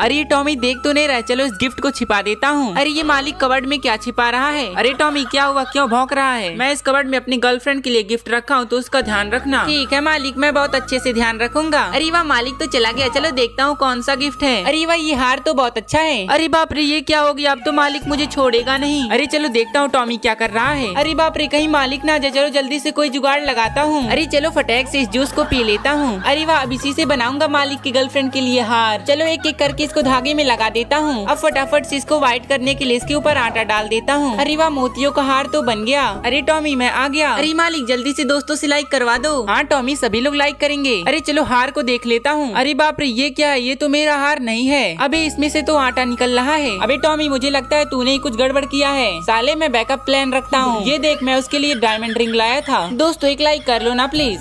अरे टॉमी देख तो नहीं रहा। चलो इस गिफ्ट को छिपा देता हूँ। अरे ये मालिक कवर्ड में क्या छिपा रहा है? अरे टॉमी क्या हुआ? क्यों भौंक रहा है? मैं इस कवर्ड में अपनी गर्लफ्रेंड के लिए गिफ्ट रखा हूँ तो उसका ध्यान रखना। ठीक है मालिक मैं बहुत अच्छे से ध्यान रखूँगा। अरे वाह मालिक तो चला गया। चलो देखता हूँ कौन सा गिफ्ट है। अरे वाह ये हार तो बहुत अच्छा है। अरे बाप रे ये क्या हो गया? अब तो मालिक मुझे छोड़ेगा नहीं। अरे चलो देखता हूँ टॉमी क्या कर रहा है। अरे बाप रे कहीं मालिक ना जाए। चलो जल्दी से कोई जुगाड़ लगाता हूँ। अरे चलो फटैक से इस जूस को पी लेता हूँ। अरे वाह अब इसी से बनाऊँगा मालिक की गर्लफ्रेंड के लिए हार। चलो एक एक करके इसको धागे में लगा देता हूँ। अब फटाफट से इसको व्हाइट करने के लिए इसके ऊपर आटा डाल देता हूँ। अरे वाह, मोतियों का हार तो बन गया। अरे टॉमी मैं आ गया। अरे मालिक, जल्दी से दोस्तों से लाइक करवा दो। हाँ टॉमी सभी लोग लाइक करेंगे। अरे चलो, हार को देख लेता हूँ। अरे बाप रे, ये क्या है? ये तो मेरा हार नहीं है। अबे, इसमें से तो आटा निकल रहा है। अबे टॉमी मुझे लगता है तूने ही कुछ गड़बड़ किया है। साले, मैं बैकअप प्लान रखता हूँ। ये देख, मैं उसके लिए डायमंड रिंग लाया था। दोस्तों, एक लाइक कर लो ना प्लीज़